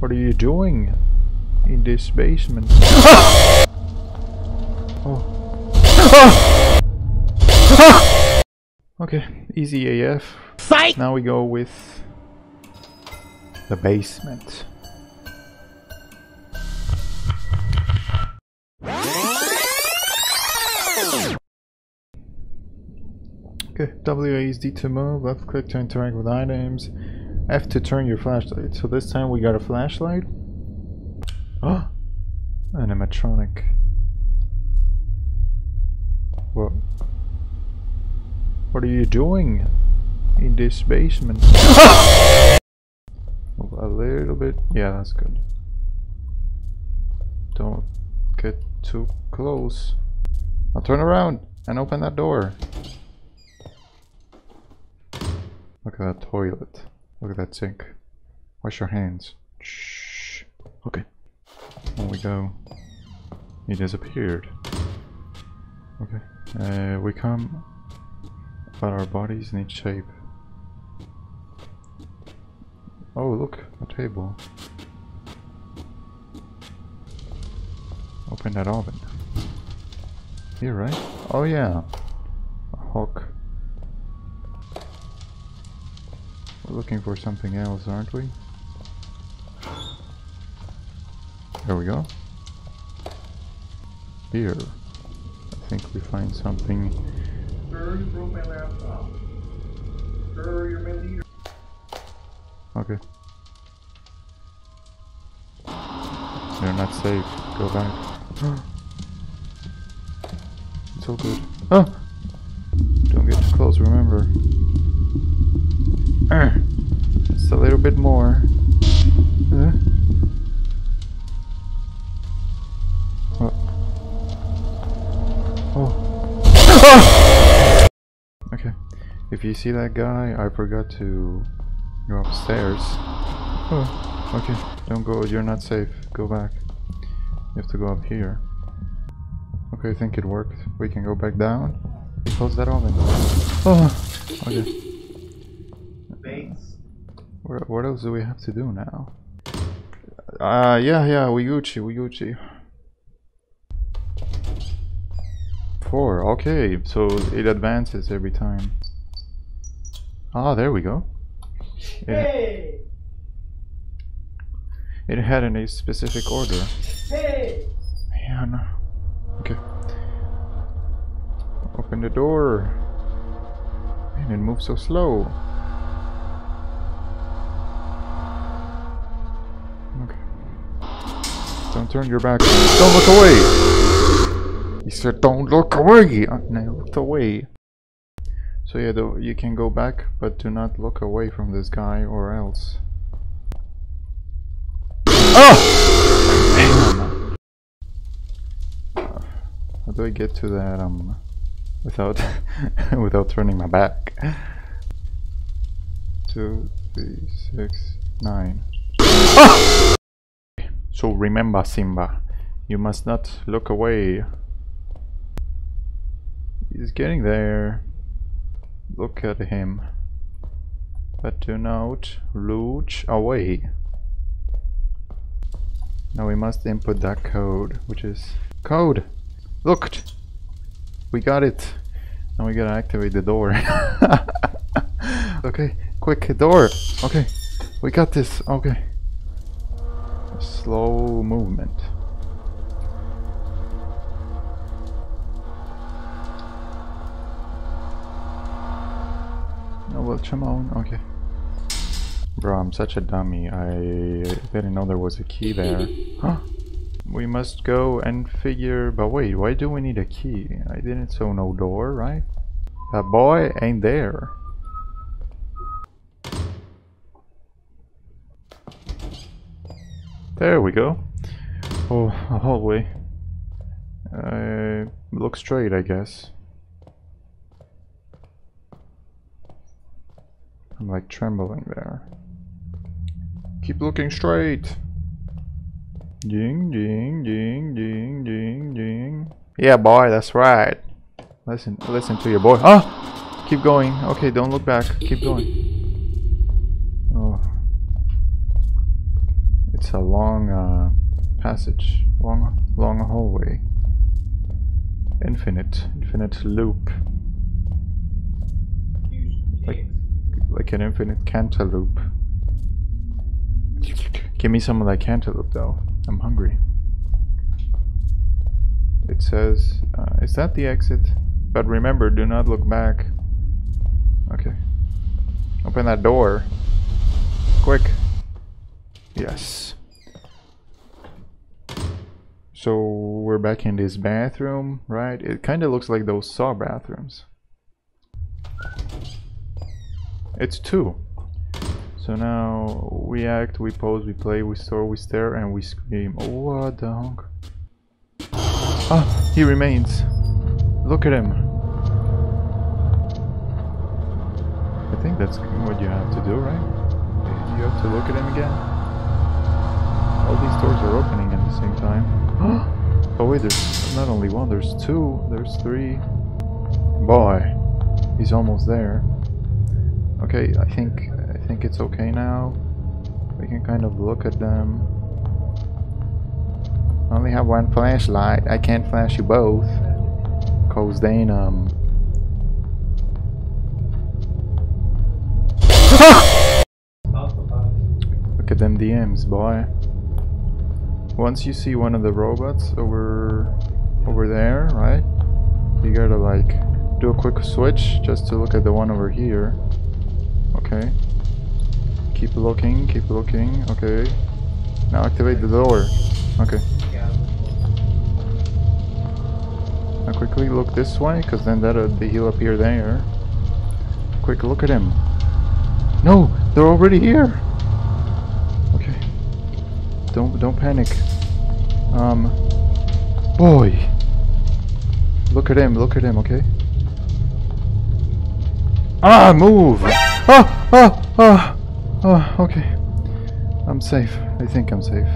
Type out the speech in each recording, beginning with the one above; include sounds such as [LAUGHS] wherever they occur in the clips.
What are you doing in this basement? [LAUGHS] oh. [LAUGHS] okay, easy AF. Fight! Now we go with the basement. Okay, WASD to move, left click to interact with items, F to turn your flashlight. So this time we got a flashlight. Oh, animatronic. What? What are you doing in this basement? [LAUGHS] a little bit. Yeah, that's good. Don't get too close. I'll turn around and open that door. Look at that toilet. Look at that sink. Wash your hands. Shh. Okay. There we go. He disappeared. Okay. Uh, we come, but our bodies need shape. Oh, look, a table. Open that oven. Here, right? Oh yeah. A hook. We're looking for something else, aren't we? There we go. Here. I think we find something. Sir, you broke my laptop. Sir, you're my leader. Okay. You're not safe. Go back. [GASPS] it's all good. Oh! Don't get too close, remember. Uh, just a little bit more. Uh. Oh. Oh. [COUGHS] okay. If you see that guy, I forgot to go upstairs. Oh, okay. Don't go. You're not safe. Go back. You have to go up here. Okay, I think it worked. We can go back down. Close that oven. Oh, okay. What else do we have to do now? Uh, yeah, yeah, we Gucci, we Gucci. Four, okay, so it advances every time. Ah, there we go. It, Hey! it had in a specific order. Hey! Man. Okay. Open the door. Man, it moves so slow. Okay. Don't turn your back. Don't look away! He said, don't look away! And I looked away. So yeah, though you can go back, but do not look away from this guy or else. Oh! How do I get to that um without [LAUGHS] without turning my back? Two, three, six, nine. Ah! So remember Simba, you must not look away. He's getting there. Look at him. But do not look away. Now we must input that code, which is code. Looked. We got it. Now we gotta activate the door. [LAUGHS] okay, quick door. Okay, we got this. Okay. Slow movement. Oh well, come on. Okay. Bro, I'm such a dummy. I didn't know there was a key there. [LAUGHS] Huh? We must go and figure... But wait, why do we need a key? I didn't saw no door, right? That boy ain't there. There we go. Oh, a hallway. Uh, look straight, I guess. I'm like trembling there. Keep looking straight. Ding, ding, ding, ding, ding, ding. Yeah, boy, that's right. Listen, listen to your boy. Oh, keep going. Okay, don't look back. Keep going. Oh, it's a long uh, passage, long, long hallway. Infinite, infinite loop, like, like an infinite cantaloupe. Give me some of that cantaloupe though. I'm hungry. It says, uh, is that the exit? But remember, do not look back. Okay. Open that door. Quick. Yes. So we're back in this bathroom, right? It kind of looks like those Saw bathrooms. It's two. So now we act, we pose, we play, we store, we stare, and we scream. What the honk? Ah, he remains. Look at him. I think that's what you have to do, right? You have to look at him again. All these doors are opening at the same time. Oh wait, there's not only one, there's two, there's three. Boy, he's almost there. Okay, I think I think it's okay now. We can kind of look at them. I only have one flashlight. I can't flash you both. Cause then um [LAUGHS] Look at them DMs, boy. Once you see one of the robots over over there, right? You gotta like do a quick switch just to look at the one over here. Okay. Keep looking, keep looking, okay. Now activate the door. Okay. Now quickly look this way, because then that'll he'll appear there. Quick look at him. No, they're already here. Don't don't panic. Um boy. Look at him, look at him, okay? Ah, move! Ah, ah, ah, ah, okay. I'm safe. I think I'm safe.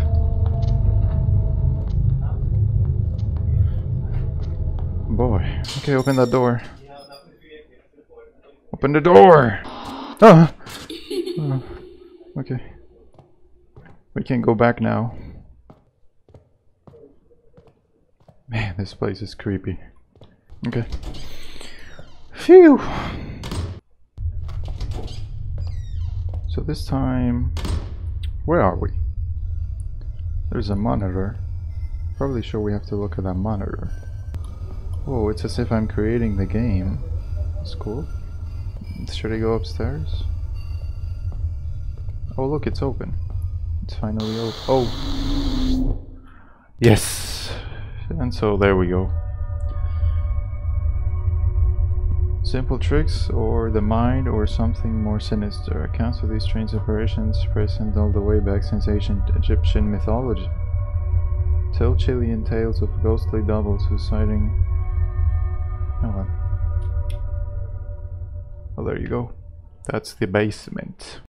Boy. Okay, open that door. Open the door! Ah! Ah, okay. We can go back now. Man, this place is creepy. Okay. Phew! So this time, where are we? There's a monitor. Probably sure we have to look at that monitor. Oh, it's as if I'm creating the game. That's cool. Should I go upstairs? Oh look, it's open. It's finally open. Oh! Yes! And so there we go. Simple tricks or the mind or something more sinister. Accounts of these strange apparitions present all the way back since ancient Egyptian mythology. Tell Chilean tales of ghostly doubles whose sighting... Oh well. Well there you go. That's the basement.